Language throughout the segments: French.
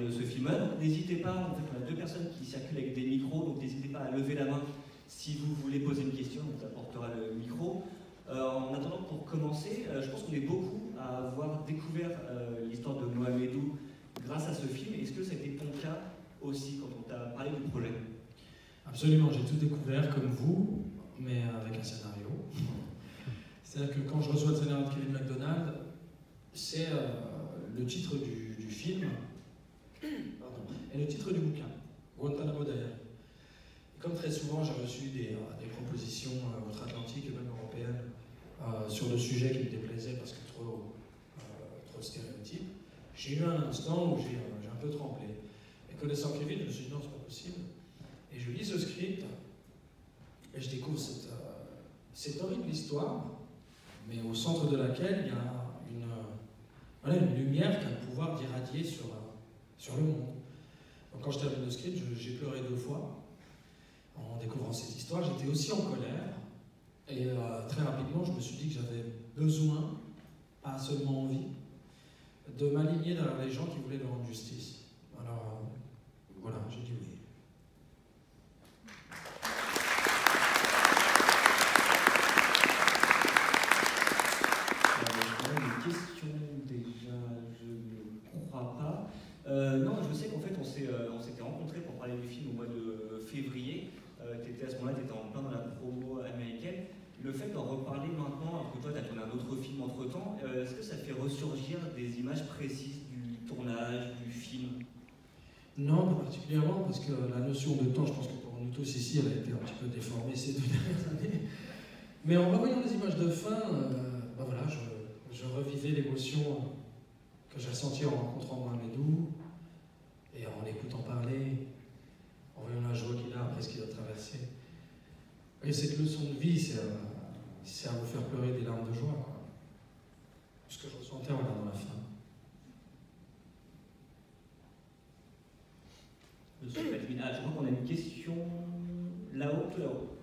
de ce film. N'hésitez pas, en fait, on a deux personnes qui circulent avec des micros, donc n'hésitez pas à lever la main si vous voulez poser une question, on vous apportera le micro. Euh, en attendant, pour commencer, euh, je pense qu'on est beaucoup à avoir découvert euh, l'histoire de Mohamedou grâce à ce film. Est-ce que ça a été ton cas aussi quand on t'a parlé du projet? Absolument, j'ai tout découvert comme vous, mais avec un scénario. C'est-à-dire que quand je reçois le scénario de Kevin McDonald, c'est le titre du film et le titre du bouquin, Guantanamo d'ailleurs. Comme très souvent, j'ai reçu des, des propositions outre-Atlantique et même européennes euh, sur le sujet qui me déplaisait parce que trop, euh, trop stéréotype, j'ai eu un instant où j'ai un peu tremblé. Et connaissant Kevin, je me suis dit non, c'est pas possible. Et je lis ce script et je découvre cette, euh, cette horrible histoire, mais au centre de laquelle il y a une, une lumière qui a le pouvoir d'irradier sur, sur le monde. Quand je termine le script, j'ai pleuré deux fois en découvrant cette histoire. J'étais aussi en colère et euh, très rapidement, je me suis dit que j'avais besoin, pas seulement envie, de m'aligner dans les gens qui voulaient leur rendre justice. Alors euh, voilà, j'ai dit oui. Euh, une question déjà, je ne crois pas. non, je sais qu'en fait, on s'était rencontrés pour parler du film au mois de février. tu étais à ce moment-là, tu étais en plein dans la promo américaine. Le fait d'en reparler maintenant, après toi, tu as tourné un autre film entre-temps, euh, est-ce que ça fait ressurgir du tournage, du film Non, pas particulièrement, parce que la notion de temps, je pense que pour nous tous ici, elle a été un petit peu déformée ces deux dernières années. Mais en revoyant les images de fin, ben voilà, je, revivais l'émotion que j'ai ressentie en rencontrant Mohamedou et en l'écoutant parler, en voyant la joie qu'il a après ce qu'il a traversé. Et cette leçon de vie, c'est c'est à vous faire pleurer des larmes de joie. Quoi. Ce que je ressentais en regardant la fin. Monsieur ah, je crois qu'on a une question là-haut, tout là-haut.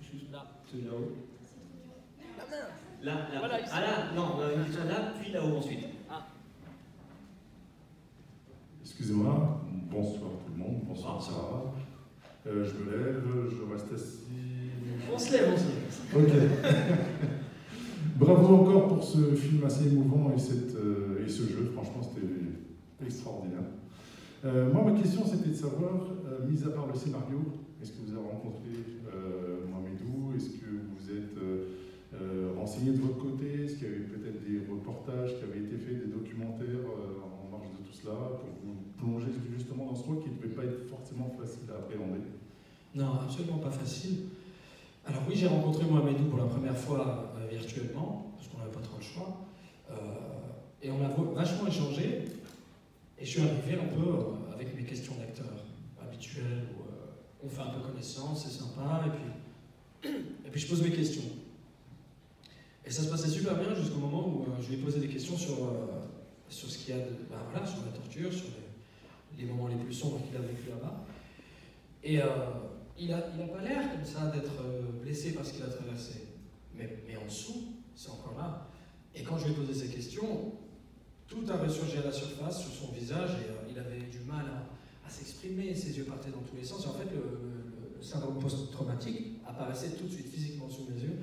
Juste là, tout là-haut. Là, là. Voilà, ah là, non, une question là, puis là-haut ensuite. Ah. Excusez-moi, bonsoir tout le monde, bonsoir Sarah. Euh, je me lève, je reste assis. On se lève, on se lève. Ok. Bravo encore pour ce film assez émouvant et, cette, euh, et ce jeu. Franchement, c'était extraordinaire. Euh, moi, ma question, c'était de savoir, euh, mis à part le scénario, est-ce que vous avez rencontré Mohamedou? Est-ce que vous êtes renseigné de votre côté? Est-ce qu'il y avait peut-être des reportages qui avaient été faits, des documentaires en marge de tout cela, pour vous plonger justement dans ce rôle qui ne devait pas être forcément facile à appréhender? Non, absolument pas facile. Alors oui, j'ai rencontré Mohamedou pour la première fois euh, virtuellement, parce qu'on n'avait pas trop le choix. Euh, et on a vachement échangé. Et je suis arrivé un peu euh, avec mes questions d'acteur habituelles, où on fait un peu connaissance, c'est sympa, et puis, je pose mes questions. Et ça se passait super bien jusqu'au moment où je lui ai posé des questions sur, sur ce qu'il y a ben voilà, sur la torture, sur les, moments les plus sombres qu'il a vécu là-bas. Et il n'a il a pas l'air comme ça d'être euh, blessé par ce qu'il a traversé. Mais, mais en dessous, c'est encore là. Et quand je lui ai posé ces questions, tout a ressurgi à la surface sur son visage et euh, il avait du mal à, s'exprimer, ses yeux partaient dans tous les sens. Et en fait, le, syndrome post-traumatique apparaissait tout de suite physiquement sous mes yeux.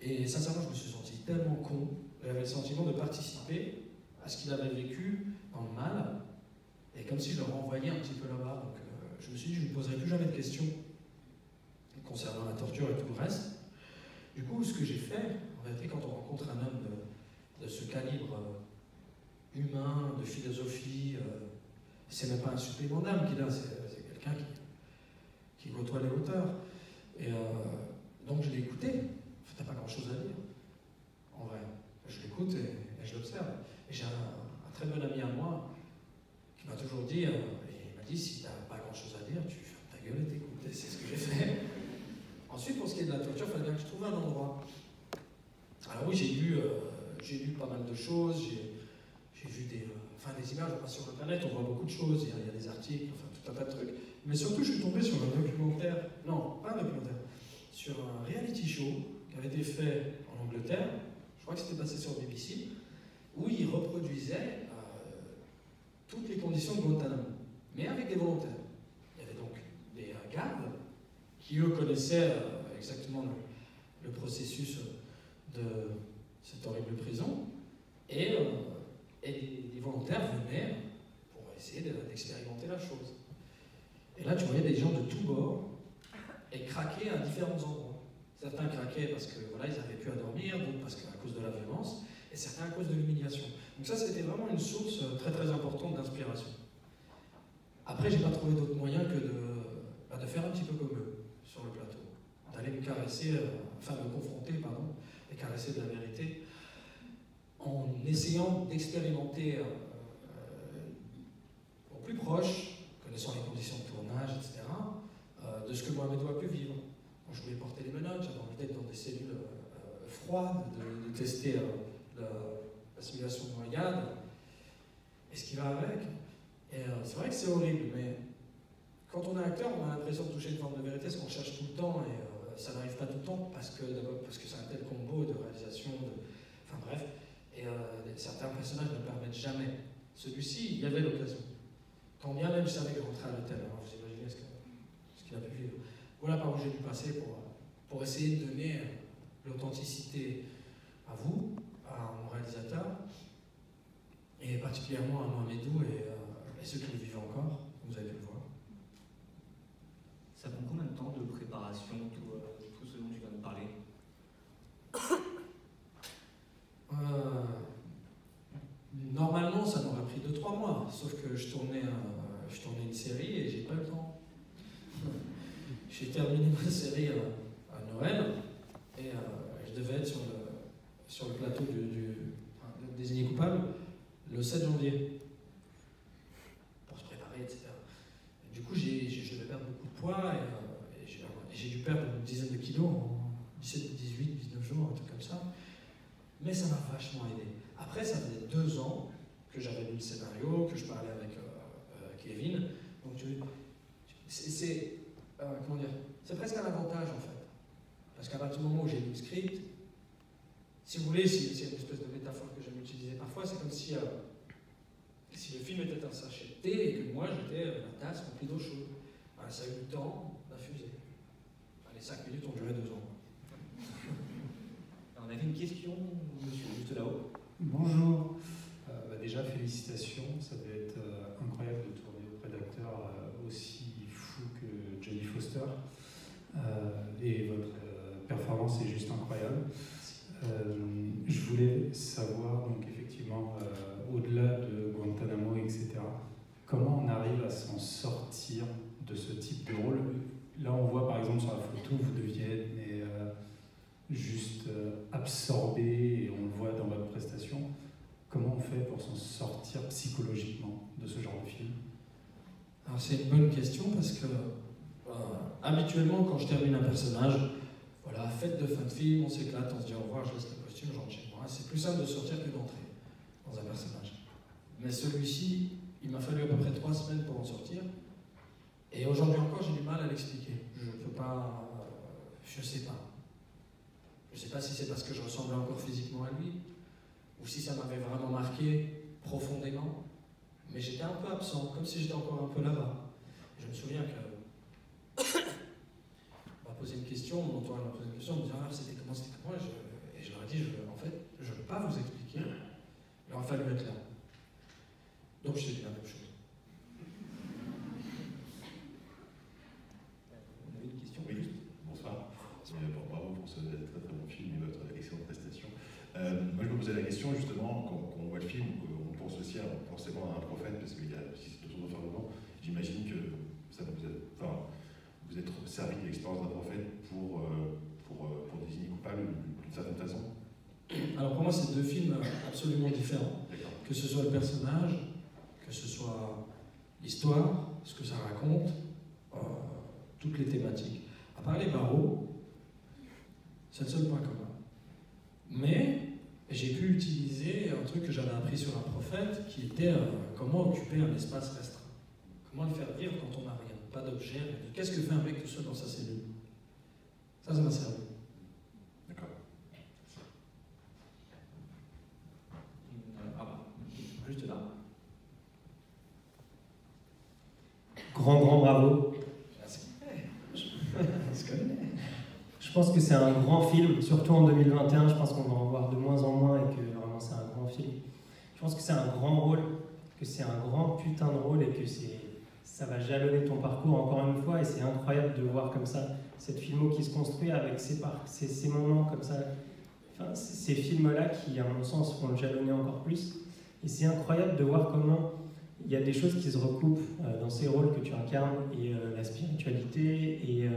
Et sincèrement, je me suis senti tellement con. J'avais le sentiment de participer à ce qu'il avait vécu dans le mal. Et comme si je le renvoyais un petit peu là-bas. Donc euh, je me suis dit, je ne poserai plus jamais de questions concernant la torture et tout le reste. Du coup, ce que j'ai fait, en réalité, quand on rencontre un homme de, ce calibre euh, humain, de philosophie, euh, c'est même pas un supplément d'âme qu'il a, c'est quelqu'un qui, côtoie les hauteurs. Et euh, donc je l'ai écouté. T'as pas grand chose à dire, en vrai. Je l'écoute et, je l'observe. Et j'ai un, très bon ami à moi qui m'a toujours dit, et il m'a dit si t'as pas grand chose à dire, tu fermes ta gueule et t'écoutes. C'est ce que j'ai fait. Ensuite, pour ce qui est de la torture, il fallait bien que je trouve un endroit. Alors oui, j'ai lu, euh, j'ai lu pas mal de choses, j'ai vu des, euh, enfin, des images, sur le planète, on voit beaucoup de choses, il y, a, des articles, enfin tout un tas de trucs. Mais surtout, je suis tombé sur un documentaire, non, pas un documentaire, sur un reality show qui avait été fait en Angleterre, je crois que c'était passé sur BBC, où il reproduisait euh, toutes les conditions de Guantanamo, mais avec des volontaires. Il y avait donc des gardes qui, eux, connaissaient exactement le, processus de cette horrible prison, et, et des, volontaires venaient pour essayer d'expérimenter la chose. Et là, tu voyais des gens de tous bords et craquer à différents endroits. Certains craquaient parce que voilà, ils n'avaient plus à dormir, d'autres parce qu'à cause de la violence, et certains à cause de l'humiliation. Donc ça, c'était vraiment une source très très importante d'inspiration. Après, j'ai pas trouvé d'autre moyen que de, bah, de, faire un petit peu comme eux sur le plateau, d'aller me caresser, euh, enfin me confronter, pardon, et caresser de la vérité, en essayant d'expérimenter euh, euh, au plus proche, connaissant les conditions de tournage, etc., de ce que Mohamed a pu vivre. je voulais porter les menottes, j'avais envie d'être dans des cellules froides, de, tester la, simulation noyade, et ce qui va avec. C'est vrai que c'est horrible, mais quand on est acteur, on a l'impression de toucher une forme de vérité, ce qu'on cherche tout le temps, et ça n'arrive pas tout le temps parce que c'est un tel combo de réalisation, de, enfin bref, et certains personnages ne permettent jamais. Celui-ci, il y avait l'occasion. Quand bien même je savais rentrait à l'hôtel, alors vous imaginez ce qu'il a pu vivre. Voilà par où j'ai dû passer pour, pour essayer de donner l'authenticité à vous, à mon réalisateur, et particulièrement à Mohamedou et, et ceux qui le vivent encore, vous avez pu le voir. Ça prend combien de temps de préparation, tout, tout ce dont tu viens de parler euh, Normalement, ça m'aurait 2-3 mois, sauf que je tournais, je tournais une série et j'ai pas le temps. J'ai terminé ma série à, Noël et euh, je devais être sur le, sur le plateau du, du désigné coupable le 7 janvier pour se préparer, etc. du coup, j'ai, je devais perdre beaucoup de poids et, et j'ai dû perdre une dizaine de kilos en 17, 18, 19 jours, un truc comme ça. Mais ça m'a vachement aidé. Après, ça faisait deux ans que j'avais lu le scénario, que je parlais avec euh, euh, Kevin. Donc, c'est, euh, comment dire, c'est presque un avantage en fait. Parce qu'à partir du moment où j'ai lu le script, si vous voulez, c'est une espèce de métaphore que j'aime utiliser parfois, c'est comme si, si le film était un sachet de thé et que moi j'étais la tasse remplie d'eau chaude. ça a eu le temps d'infuser. les cinq minutes ont duré deux ans. On avait une question, monsieur, juste là-haut. Bonjour. Euh, déjà, félicitations. Ça devait être euh, incroyable de tourner auprès d'acteurs euh, aussi fous que Jodie Foster. et votre performance est juste incroyable. je voulais savoir, donc effectivement, au-delà de Guantanamo, etc., comment on arrive à s'en sortir de ce type de rôle Là, on voit par exemple sur la photo, vous deviez mais, juste absorbé, et on le voit dans votre prestation. Comment on fait pour s'en sortir psychologiquement de ce genre de film Alors c'est une bonne question parce que euh, habituellement quand je termine un personnage, voilà, fête de fin de film, on s'éclate, on se dit au revoir, je laisse le costume, je rentre chez moi. C'est plus simple de sortir que d'entrer dans un personnage. Mais celui-ci, il m'a fallu à peu près trois semaines pour en sortir. Et aujourd'hui encore, j'ai du mal à l'expliquer. Je ne peux pas, euh, je sais pas. Je ne sais pas si c'est parce que je ressemblais encore physiquement à lui, ou si ça m'avait vraiment marqué profondément. Mais j'étais un peu absent, comme si j'étais encore un peu là-bas. Je me souviens que. Posé une question, mon entourage m'a posé une question, on me dit ah, c'était comment, c'était comment et je, leur ai dit je, en fait, je ne peux pas vous expliquer. Il aura fallu être là. Donc je dit la même chose. On avait une question Oui, bonsoir. Bravo pour ce très très bon film et votre excellente prestation. Euh, moi, je me posais la question justement, quand, on voit le film, on pense aussi forcément à un prophète, parce qu'il y a aussi cette notion d'enfermement. J'imagine que ça vous, a, enfin, êtes servi de l'expérience d'un prophète pour, euh, pour, euh, pour désigner coupable d'une certaine façon Alors pour moi, c'est deux films absolument différents. Que ce soit le personnage, que ce soit l'histoire, ce que ça raconte, toutes les thématiques. À part les barreaux, c'est le seul point commun. Mais j'ai pu utiliser un truc que j'avais appris sur un prophète, qui était euh, comment occuper un espace restreint. Comment le faire vivre quand on rien, pas d'objet. Qu'est-ce que fait un mec tout seul dans sa cellule? Ça, ça m'a servi. D'accord. Ah, juste là. grand, grand bravo. Je pense que c'est un grand film, surtout en 2021. Je pense qu'on va en voir de moins en moins et que vraiment c'est un grand film. Je pense que c'est un grand rôle, que c'est un grand putain de rôle et que c'est, ça va jalonner ton parcours encore une fois. Et c'est incroyable de voir comme ça cette filmo qui se construit avec ces, ces, ces moments comme ça. Enfin, ces films-là qui, à mon sens, vont le jalonner encore plus. Et c'est incroyable de voir comment il y a des choses qui se recoupent euh, dans ces rôles que tu incarnes et euh, la spiritualité et, euh,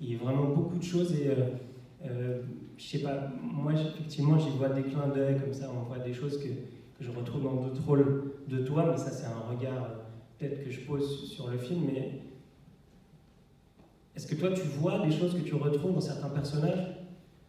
et, vraiment beaucoup de choses. Et je sais pas, moi effectivement j'y vois des clins d'œil comme ça, on voit des choses que, que je retrouve dans d'autres rôles de toi, mais ça c'est un regard peut-être que je pose sur le film. Mais est-ce que toi tu vois des choses que tu retrouves dans certains personnages?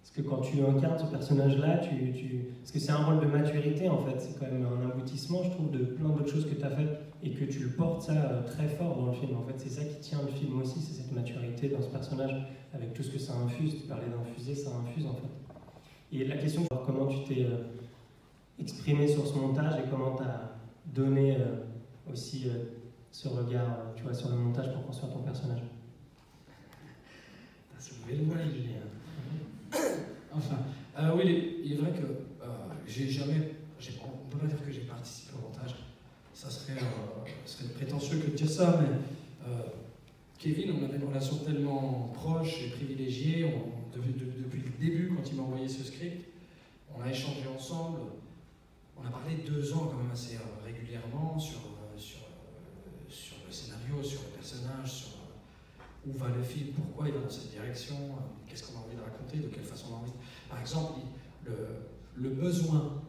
Parce que quand tu incarnes ce personnage-là, tu, parce que c'est un rôle de maturité en fait, c'est quand même un aboutissement, je trouve, de plein d'autres choses que tu as faites et que tu le portes ça euh, très fort dans le film. En fait, c'est ça qui tient le film aussi, c'est cette maturité dans ce personnage avec tout ce que ça infuse. Tu parlais d'infuser, ça infuse en fait. Et la question, c'est comment tu t'es euh, exprimé sur ce montage et comment tu as donné euh, aussi ce regard, tu vois, sur le montage pour construire ton personnage. T'as soulevé le voile, Julien. enfin, euh, oui, il est vrai que euh, j'ai jamais. On ne peut pas dire que j'ai participé au montage. Ça serait, euh, serait prétentieux que de dire ça, mais Kevin, on avait une relation tellement proche et privilégiée. On, depuis, le début, quand il m'a envoyé ce script, on a échangé ensemble. On a parlé deux ans quand même assez régulièrement sur, sur le personnage, sur où va le film, pourquoi il va dans cette direction, qu'est-ce qu'on a envie de raconter, de quelle façon on a envie. Par exemple, le, besoin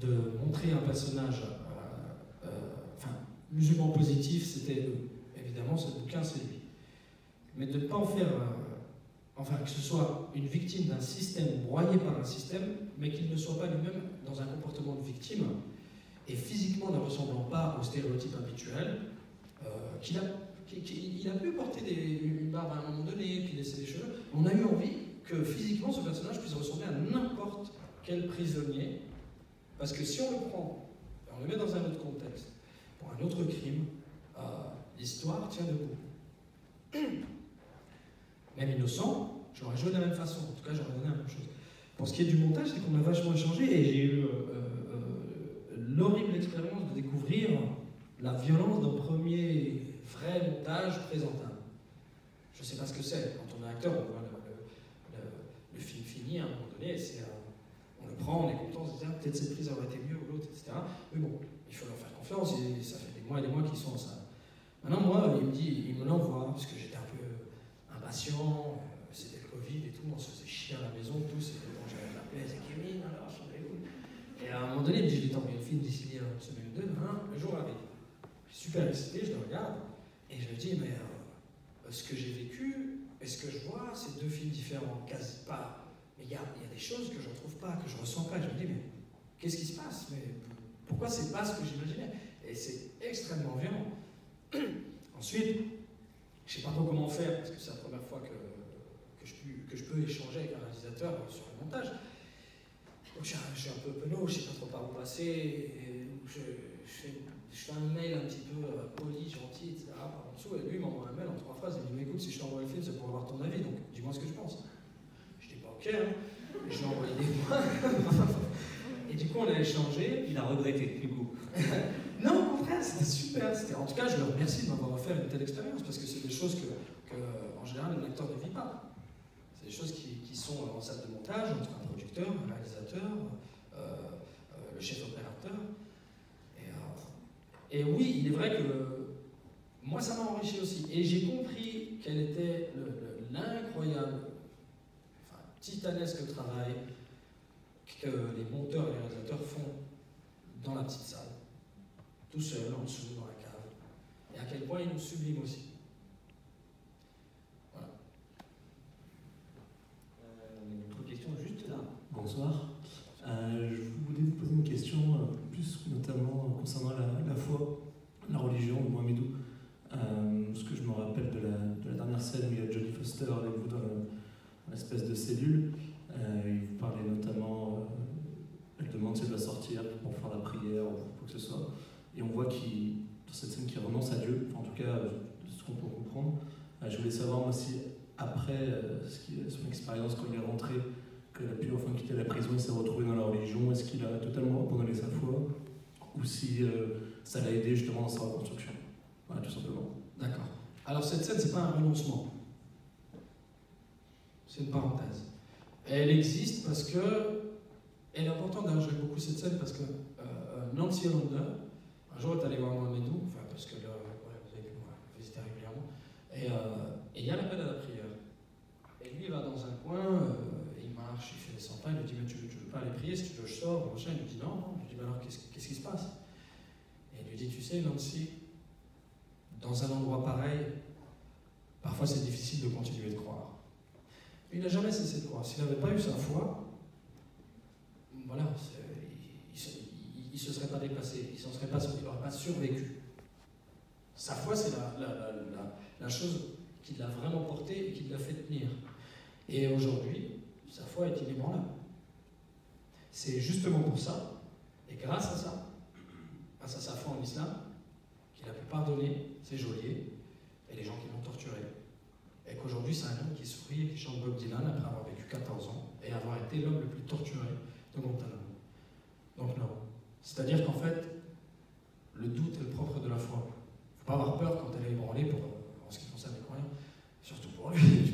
de montrer un personnage, euh, euh, musulman positif, c'était évidemment ce bouquin, c'est lui. Mais de ne pas en faire, euh, enfin, que ce soit une victime d'un système, broyé par un système, mais qu'il ne soit pas lui-même dans un comportement de victime, et physiquement ne ressemblant pas au stéréotype habituel, qu'il a il a pu porter des, une barbe à un moment donné, puis laisser les cheveux. On a eu envie que physiquement ce personnage puisse ressembler à n'importe quel prisonnier, parce que si on le prend, on le met dans un autre contexte, pour un autre crime, euh, l'histoire tient debout. Même innocent, j'aurais joué de la même façon, en tout cas j'aurais donné la même chose. Pour ce qui est du montage, c'est qu'on a vachement échangé et j'ai eu euh, euh, l'horrible expérience de découvrir la violence d'un premier vrai montage présentable. Je ne sais pas ce que c'est. Quand on est acteur, on voit le, film fini à un moment donné, on le prend, on est content, on se dit ah, peut-être cette prise aurait été mieux ou l'autre, etc. Mais bon, il faut leur faire confiance, et ça fait des mois et des mois qu'ils sont en ça. Maintenant, moi, il me dit, il me l'envoie, parce que j'étais un peu impatient, euh, c'était le Covid et tout, on se faisait chier à la maison, tout, c'était bon, j'avais la plaie, c'est Kevin, alors, où Et à un moment donné, il me dit, je vais t'envoyer le film d'ici une semaine ou deux, hein, le jour arrive. Super excité, je le regarde, et je me dis, mais euh, ce que j'ai vécu et ce que je vois, c'est deux films différents, quasi pas. Mais il y a, des choses que je ne retrouve pas, que je ne ressens pas. Je me dis, mais qu'est-ce qui se passe? Mais Pourquoi c'est pas ce que j'imaginais? Et c'est extrêmement violent. Ensuite, je ne sais pas trop comment faire, parce que c'est la première fois que, je, peux échanger avec un réalisateur sur le montage. Donc je, suis un peu penaud, je ne sais pas trop par où passer. Et je, je fais un mail un petit peu euh, poli, gentil, etc. par en dessous, et lui m'envoie un mail en trois phrases, il me dit écoute, si je t'envoie le film, c'est pour avoir ton avis, donc dis-moi ce que je pense. Je dis pas ok, hein. je lui ai envoyé des mois. et du coup, on a échangé. Il a regretté, du coup. non, au contraire, c'était super. En tout cas, je le remercie de m'avoir offert une telle expérience, parce que c'est des choses que, que, en général, un acteur ne vit pas. C'est des choses qui, qui, sont en salle de montage, entre un producteur, un réalisateur, euh, euh, le chef opérateur. Et oui, il est vrai que moi, ça m'a enrichi aussi. Et j'ai compris quel était l'incroyable, enfin, titanesque travail que les monteurs et les réalisateurs font dans la petite salle, tout seul, en dessous, dans la cave. Et à quel point ils nous subliment aussi. Voilà. Euh, une autre question juste là. Bonsoir. Euh, je voulais vous poser une question, euh, plus notamment concernant la, foi, la religion, le Mohamedou. Euh, ce que je me rappelle de la, dernière scène où il y a Jodie Foster avec vous dans l'espèce de cellule. il vous parlait notamment, elle demande si elle va sortir pour faire la prière ou quoi que ce soit. Et on voit qu'il, dans cette scène qu'il renonce à Dieu, en tout cas, qu'on peut comprendre. je voulais savoir moi si après son quand il est rentré, qu'il a pu enfin quitter la prison et s'est retrouvé dans la religion, est-ce qu'il a totalement abandonné sa foi ou si ça l'a aidé justement dans sa reconstruction? Voilà, tout simplement. D'accord. Alors cette scène, c'est pas un renoncement. C'est une parenthèse. Elle existe parce que. Elle est importante, d'ailleurs, j'aime beaucoup cette scène parce que euh, Nancy Hollander, un jour, est allé voir Mohamedou, enfin, parce que là, vous avez pu visiter régulièrement, euh, et il y a l'appel à la prière. Il va dans un coin, euh, il marche, il fait des 100 pas, il lui dit Mais tu, veux pas aller prier, si tu veux, je sors, machin. Il lui dit Non, non. Il lui dit Mais alors, qu'est-ce qui se passe? Et il lui dit Tu sais, Nancy, dans un endroit pareil, parfois c'est difficile de continuer de croire. Il n'a jamais cessé de croire. S'il n'avait pas eu sa foi, voilà, il ne se serait pas déplacé, il n'aurait pas, survécu. Sa foi, c'est la, chose qui l'a vraiment porté et qui l'a fait tenir. Et aujourd'hui, sa foi est inébranlable. C'est justement pour ça, et grâce à ça, grâce à sa foi en islam, qu'il a pu pardonner ses geôliers et les gens qui l'ont torturé. Et qu'aujourd'hui, c'est un homme qui sourit et qui chante Bob Dylan après avoir vécu 14 ans et avoir été l'homme le plus torturé de Guantanamo. Donc non. C'est-à-dire qu'en fait, le doute est le propre de la foi. Il ne faut pas avoir peur quand elle est ébranlée pour, en ce qui concerne les croyants, surtout pour lui,